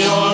your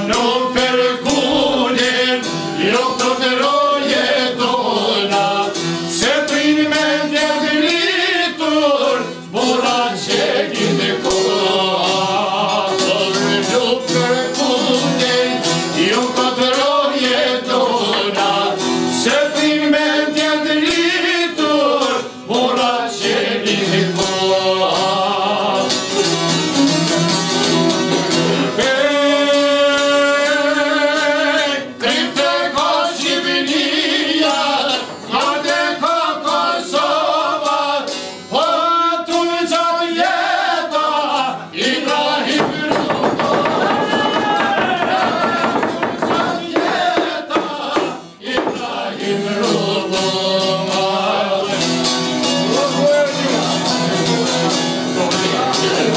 Absolutely.